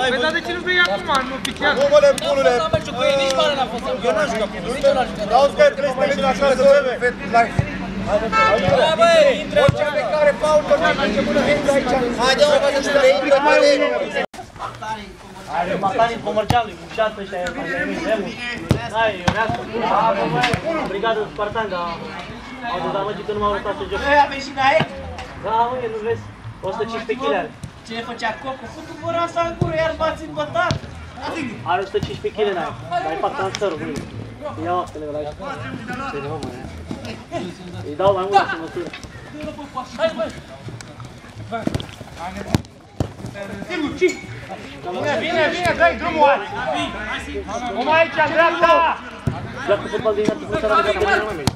Păi dar de ce nu vrei acum, în oficial? Nu mă le pulule! Să mergi cu ei, nici mare n-a fost. Eu n-am jucat cu ei, nici eu n-am jucat. Auzi că trebuie să te vezi la care să vezi! Bă, băi, intră Orice pe care faul tot n-a început să vezi aici! Haide, mă, să te vei, intră pe ele! Are Matani Pomărcealului, cu șase ăștia, Remu. Hai, Ioneascu. Brigadă Spartan, dar au dezamăgit că nu m-au lăsat să joc. Ei, aveți și n-ai? Da, mă, nu vezi? 115 kg are. Ce făcea Cocu? Futu vă asta în gură, iar m-ați îmbătat. Are 115 kg n-ai. Dar îi fac transferul, mâine. Îi iau aptele la aici. Îi dau mai mult să măsură. Hai, băi. Bine, bine, bine, dai drumul azi! Cum aici, în dreapta! Joacă fotbal din dimineață, până seara de capitana mai mult.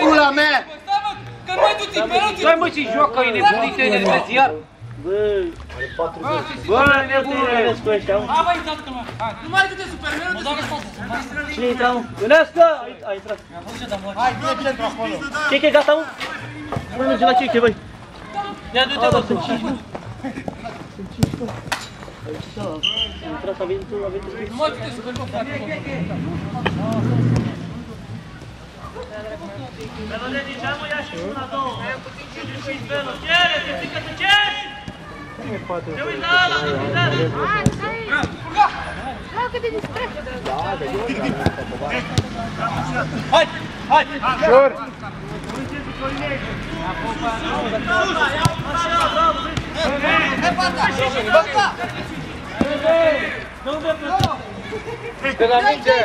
Pula mea! Că nu mai du timpul, Dai mă ce joacă, e nebunit, e nebunit, țiar! Bă, bă, nebunule! cu ăștia, mă. A, băi, intrați că mă. Nu mai du-te supermenul de super. Cine intra, mă? Ioneascu! A- A intrat. Hai, bine centru acolo! Cheche, gata, mă? Nu merge la cheche, băi. Ia du-te, A, da, mă. sunt 5, mă. Sunt 5, mă. Aici, da. A intrat, a venit, a venit scris. Nu mai du-te super, mă, frate. Melodeni, ce mă ia și una, două. Și felul. Cere, te zic că te ceri! Te uiți la ăla, te uiți la ăla. Jur! Te la minge!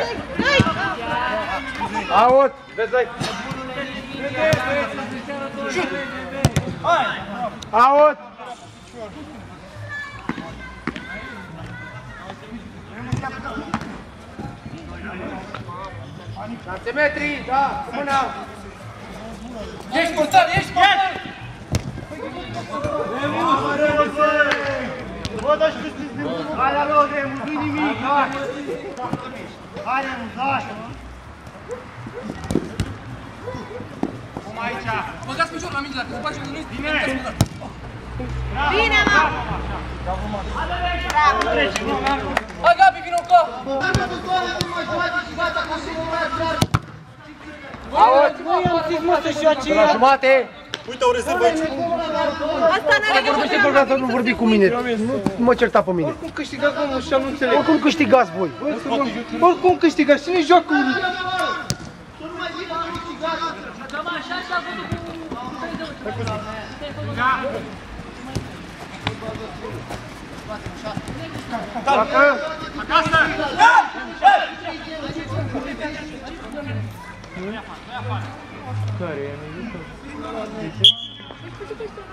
Aut! Vezi, dai! Aut! Șase metri, da, cu mâna! Ești portar, ești portar. Bă, dar și știți de mult! Hai la lor, Remus, nu nimic, hai! Hai, Remus, hai! Aici? Băgați piciorul la minge, dacă se face de noi, bine. Bine, mă! Hai, Gabi, vino încă. Aut! La jumate! Uite o rezervă aici! Asta n-are Vorbește cu nu vorbi cu mine, nu mă certa pe mine. Oricum câștigați, mă, nu știu, nu înțeleg. Oricum câștigați voi. Oricum câștigați, cine joacă unul? Dacă...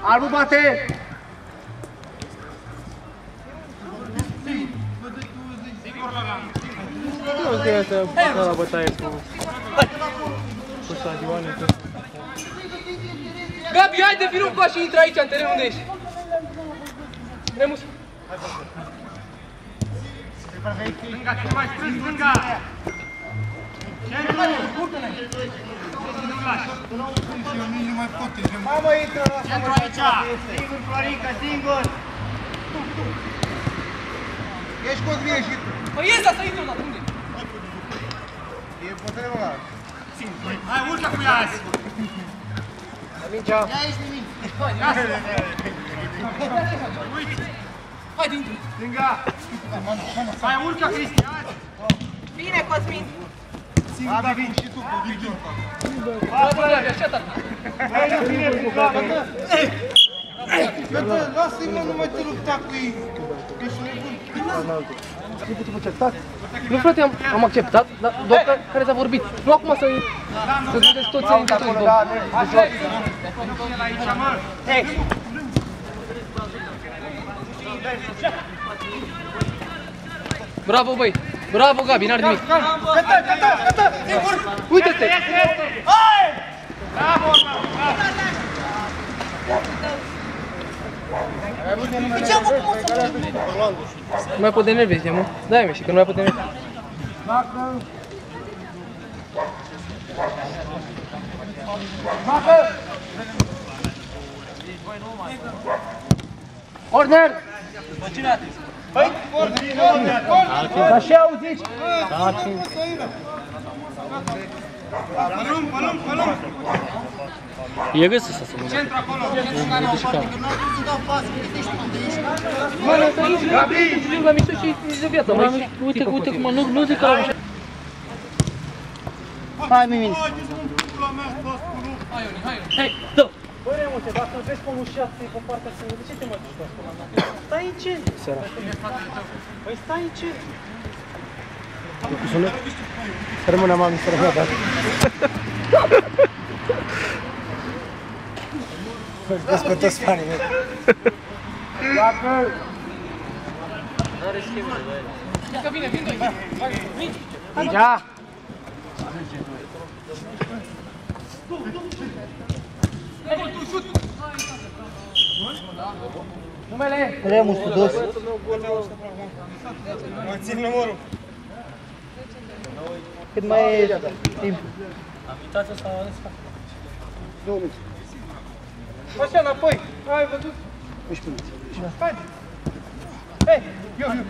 Albu bate! Nu știu să facă la bătaie cu... Cu stadioane, cu... Gabi, haide, vino încă și intră aici, în teren unde ești. Remus. Stânga, ce mai strâns, stânga! Centru! Nu lași! Mamă, intră la Centru aici! Singur, Florica, singur! Ești cu greșit! Păi ies, să intră, dar unde? E potrivă la... Hai, urcă cu ea azi! Mingea! Haide, intră. Stânga! Hai, urcă, Cristi, azi! Bine, Cosmin! Abi, vin și tu cu Ghigiu! Bravo, Gabi, așa, tata. Hai, nu vine cu gata! Gata, lasă-i, mă, nu mai te lupta cu ei! Ești nebun! Nu putem acceptat. Nu frate, am, am acceptat, dar doar că, care s-a vorbit. Nu acum să să vedeți toți în toți domnul. Așa e! aici, mă! Bravo, băi! Bravo, Gabi, n-are nimic. Gata, gata, gata! Singur! Uite-te! Bravo! Nu mai pot de nervezi, mă. Da, mă, și că nu mai pot de nervezi. Corner! Bă, cine a atins? Dar și auziți? E găsit să se mână. Mă, nu, aici, Gabi! La mișto și de viața, mă, uite, uite cum, nu, nu zic că la mișto. Hai, Mimin. Hai, dă! Bă, Remuse, dacă vezi pe unul șase pe partea să de ce te mă duci pe acolo? Stai în cer. Păi stai în cer. Cu sună? Să rămână mami, să rămână, da? Vezi pe toți fanii mei. Că vine, vin doi. Vin. Mingea! Numele? Remus, tu dos. Cât mai e timp? Asta în spate. Două minute. Așa, înapoi. Ai văzut? 11 minute. Hai. Hei, eu, eu.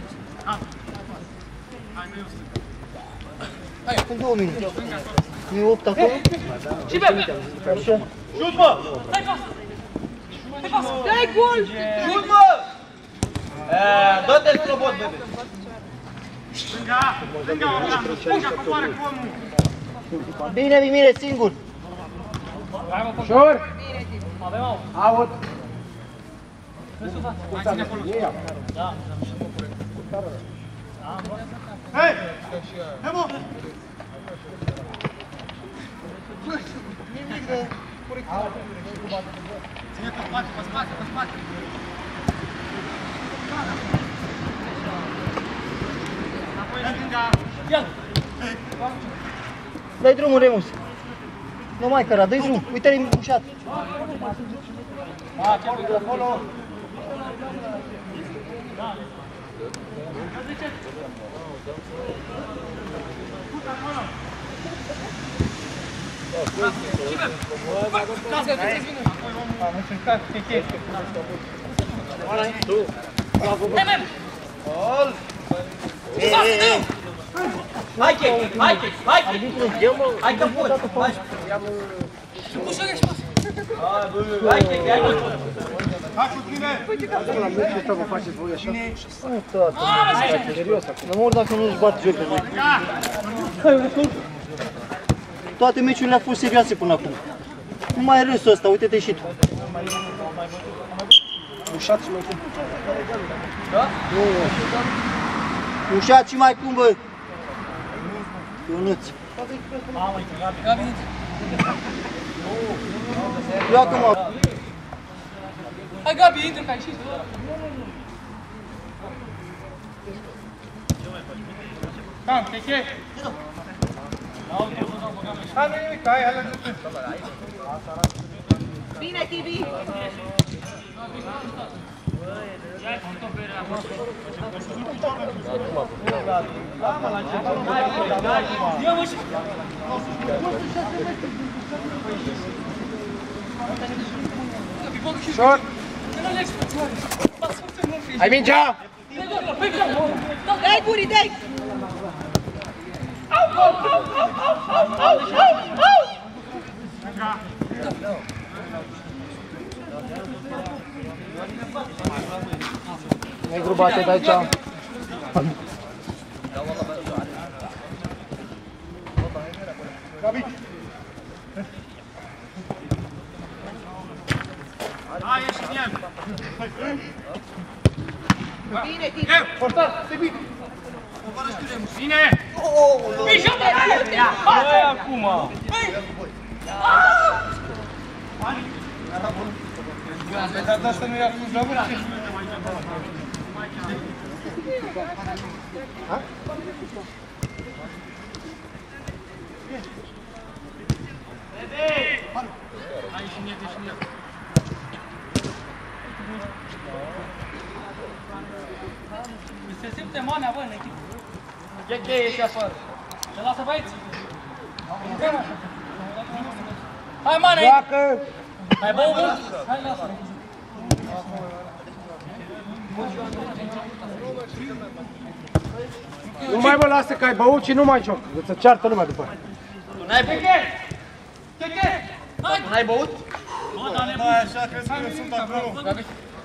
În două minute. Nu e 8 acolo? Și bebe. Așa. Șut, mă! Dai pas. Dai pas. Dai gol. Șut, mă! E, Dă-te strobot, bebe. Bine, Mimire, singur. Ușor! Avem au. Aut! Dai drumul, Remus. Nu mai căra, dai drum. Uite-l ușat. Am încercat, cheche. Hai, Chec, hai, Chec, hai, Chec. Hai că poți. Hai. Hai, bă, hai, Chec, hai, bă. Ce vă faceți voi așa? Nu toată. Serios acum. Nu mor dacă nu-și bat joc pe noi. Toate meciurile au fost serioase până acum. Nu mai e râsul ăsta, uite-te și tu. Ușați și mai cum. Ușat și mai cum, bă. Ionuț. Eu acum Hai, Gabi, intră, că ai ieșit. Cam, cheche. Hai, nu nimic, hai, hai la jută. Bine, Tibi. Ușor! Hai mingea! Dai, Buri, dai. Negru bate de aici. Bine, Tibi. Hai acum. Dar asta nu i-a fost la mână. Se simte manea, bă, în echipă. Ce cheie și afară. Se lasă băieți. Hai, manea, Joacă! Hai, bă, bă! Hai, lasă! Nu mai mă lasă că ai băut și nu mai joc. Să ceartă lumea după. Tu n-ai băut? Cheche! Hai! Tu n-ai băut?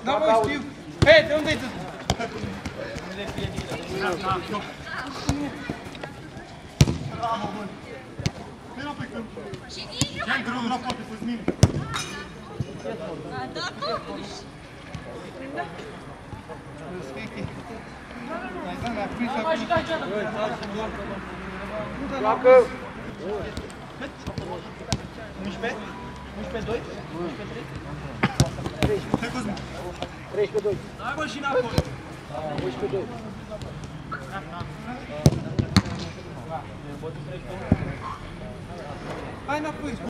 Da, mă, știu. Hei, de unde-i tu? Mai și dai geană! Joacă. 11? 11, 2? 13-2. Hai, bă, și înapoi! 11-2. Hai înapoi,